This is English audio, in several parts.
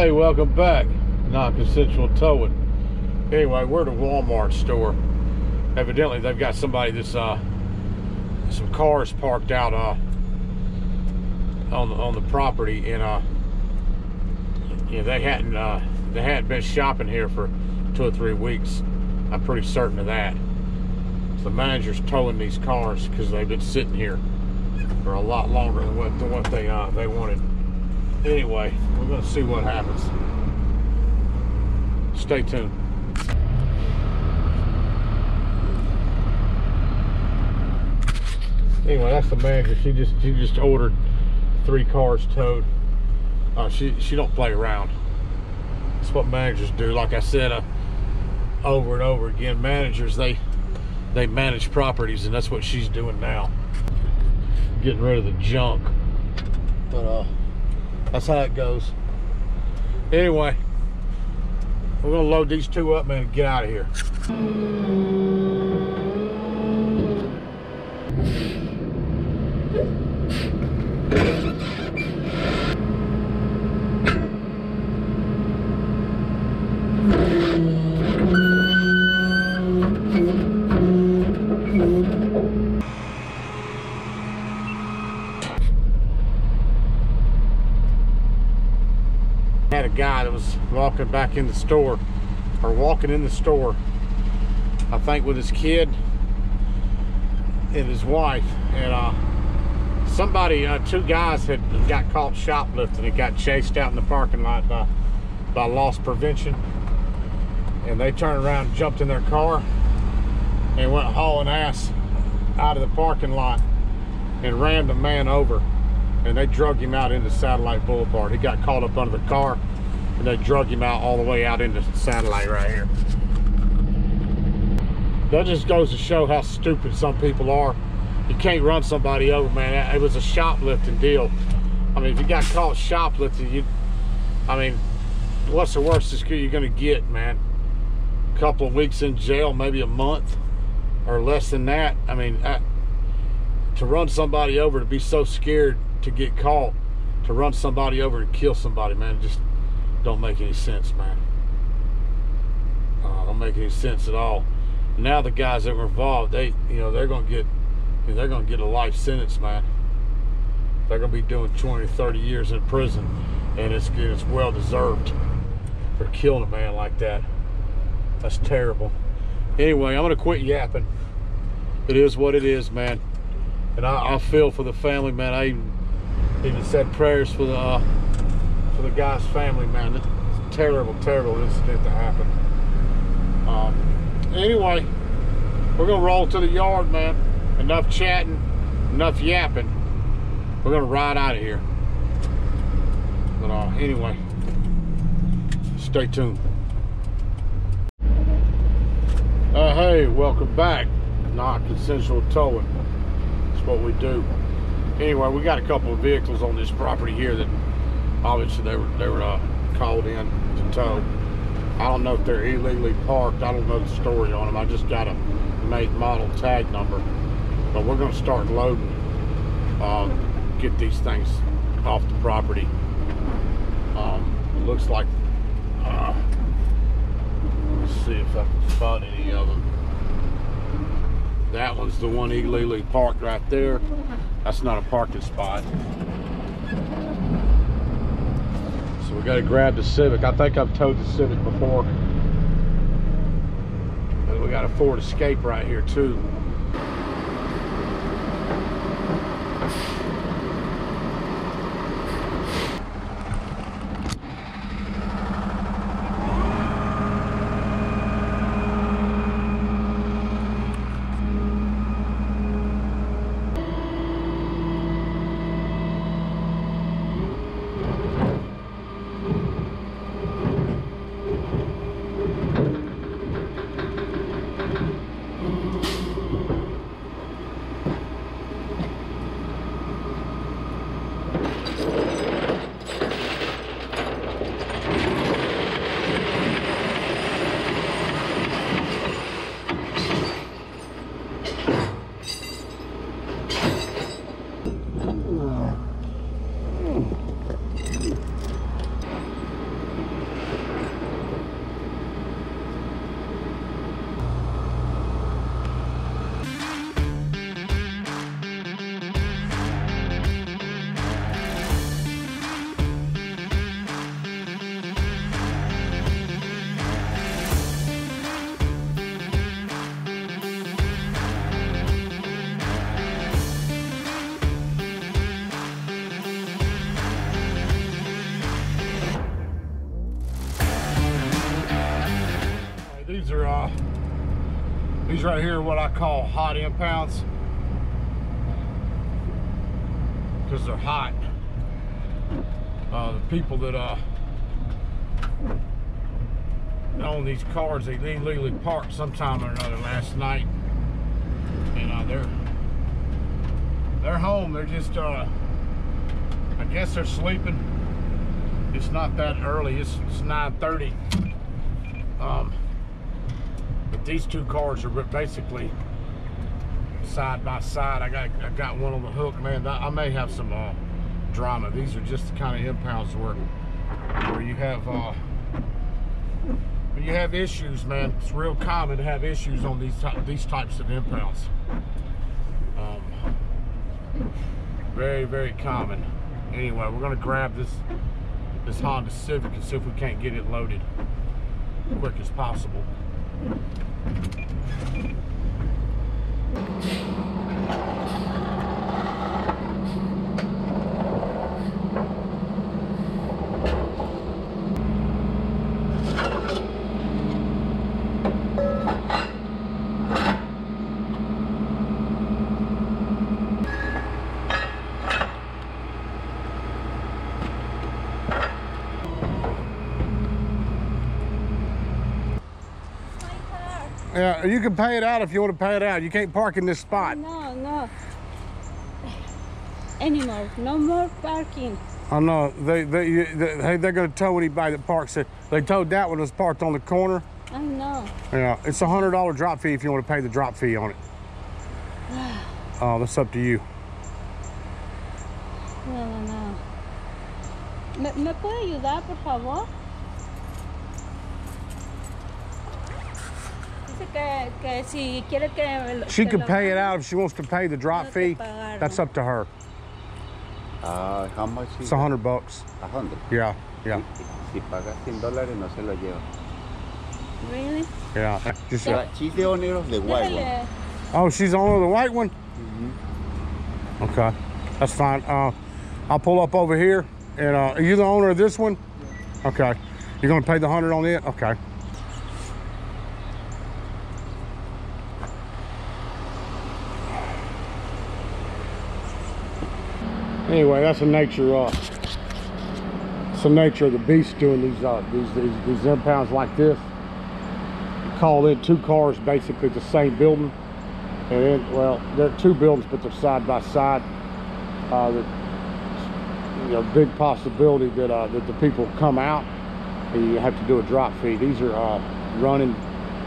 Hey, welcome back. Non-consensual towing. Anyway, we're at a Walmart store. Evidently, they've got somebody that's uh, some cars parked out uh, on the on the property, and uh, they hadn't uh, they hadn't been shopping here for two or three weeks. I'm pretty certain of that. So the manager's towing these cars because they've been sitting here for a lot longer than what than what they uh, they wanted. Anyway, we're gonna see what happens. Stay tuned. Anyway, that's the manager. She just she just ordered three cars towed. Uh, she she don't play around. That's what managers do. Like I said, uh, over and over again, managers they they manage properties, and that's what she's doing now. Getting rid of the junk. But uh, that's how it goes. Anyway, we're gonna load these two up, man, and get out of here. had a guy that was walking back in the store or walking in the store i think with his kid and his wife. And uh somebody uh, two guys had got caught shoplifting and got chased out in the parking lot by by loss prevention. And they turned around and jumped in their car and went hauling ass out of the parking lot and ran the man over. And they drug him out into Satellite Boulevard. He got caught up under the car, and they drug him out all the way out into the Satellite right here. That just goes to show how stupid some people are. You can't run somebody over, man. It was a shoplifting deal. I mean, if you got caught shoplifting, you, I mean, what's the worst you're gonna get, man? A couple of weeks in jail, maybe a month, or less than that. I mean, I, to run somebody over, to be so scared to get caught, to run somebody over and kill somebody, man, just don't make any sense, man. Uh, don't make any sense at all. Now the guys that were involved, they, you know, they're gonna get, you know, they're gonna get a life sentence, man. They're gonna be doing 20, 30 years in prison, and it's it's well deserved for killing a man like that. That's terrible. Anyway, I'm gonna quit yapping. It is what it is, man. And I, I feel for the family, man. I even, even said prayers for the uh, for the guy's family, man. It's a terrible, terrible incident to happen. Um, anyway, we're gonna roll to the yard, man. Enough chatting, enough yapping. We're gonna ride out of here. But uh, anyway, stay tuned. Uh, hey, welcome back. Non-consensual towing. That's what we do. Anyway, we got a couple of vehicles on this property here that obviously they were they were uh, called in to tow. I don't know if they're illegally parked. I don't know the story on them. I just got a make, model, tag number. But we're going to start loading. Uh, get these things off the property. Um, looks like. Uh, let's see if I can spot any of them. That one's the one illegally parked right there. That's not a parking spot. So we gotta grab the Civic. I think I've towed the Civic before. And we got a Ford Escape right here too. Oh. These right here are what I call hot impounds because they're hot. Uh, the people that uh, own these cars, they illegally parked sometime or another last night, and uh, they're they're home. They're just, uh, I guess they're sleeping. It's not that early. It's, it's 9:30. Um, but these two cars are basically side by side. I got I got one on the hook, man. I may have some uh, drama. These are just the kind of impounds where where you have uh, when you have issues, man. It's real common to have issues on these these types of impounds. Um, very very common. Anyway, we're gonna grab this this Honda Civic and see if we can't get it loaded quick as possible. Yeah, you can pay it out if you want to pay it out. You can't park in this spot. No, no. Anymore. No more parking. I know. They, they, they, they're going to tow anybody that parks it. They towed that one that was parked on the corner. I know. Yeah, it's a $100 drop fee if you want to pay the drop fee on it. Oh, uh, that's up to you. No, no, no. ¿Me, ¿Me puede ayudar, por favor? Que, que si quiere que she could pay it out if she wants to pay the drop fee. That's up to her. Uh, how much It's a hundred bucks. A hundred? Yeah, yeah. Si, si paga 100 dólares, no se lo lleva. Really? Yeah. Just, yeah. She's the owner of the white one. Oh, she's the owner of the white one? Mm -hmm. Okay, that's fine. Uh, I'll pull up over here. And uh, are you the owner of this one? Okay. You're going to pay the hundred on it? Okay. Anyway, that's the nature of it's the nature of the beast doing these uh, these, these these impounds like this. You call in two cars basically the same building, and then, well, they're two buildings, but they're side by side. Uh, that, you know, big possibility that uh, that the people come out and you have to do a drop fee. These are uh, running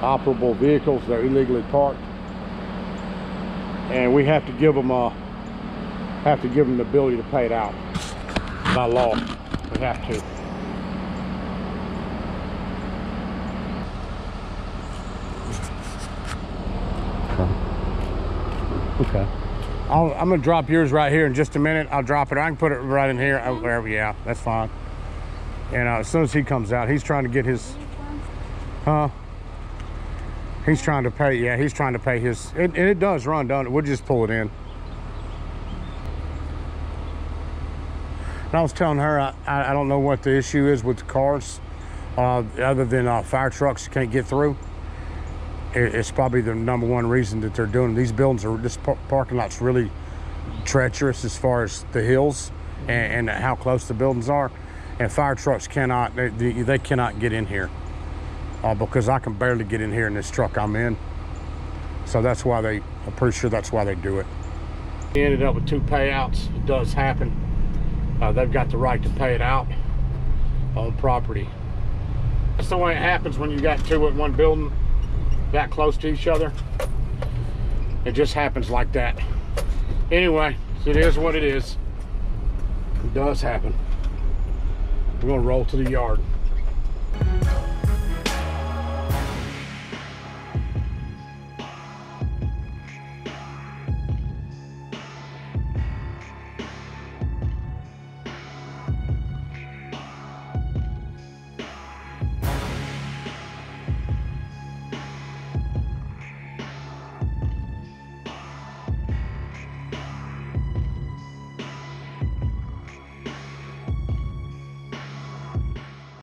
operable vehicles. They're illegally parked, and we have to give them a have to give them the ability to pay it out by law. We have to. Okay. i am gonna drop yours right here in just a minute. I'll drop it. I can put it right in here. Oh, wherever. Yeah, that's fine. And uh, as soon as he comes out, he's trying to get his. Huh? He's trying to pay. Yeah, he's trying to pay his. It, and it does run, don't it? We'll just pull it in. And I was telling her, I, I don't know what the issue is with the cars, uh, other than uh, fire trucks can't get through. It, it's probably the number one reason that they're doing These buildings are, this par parking lot's really treacherous as far as the hills and, and how close the buildings are. And fire trucks cannot, they, they cannot get in here uh, because I can barely get in here in this truck I'm in. So that's why they, I'm pretty sure that's why they do it. We ended up with two payouts. It does happen uh, they've got the right to pay it out on property. That's the way it happens when you got two in one building that close to each other. It just happens like that. Anyway, it is what it is. It does happen. We're gonna roll to the yard.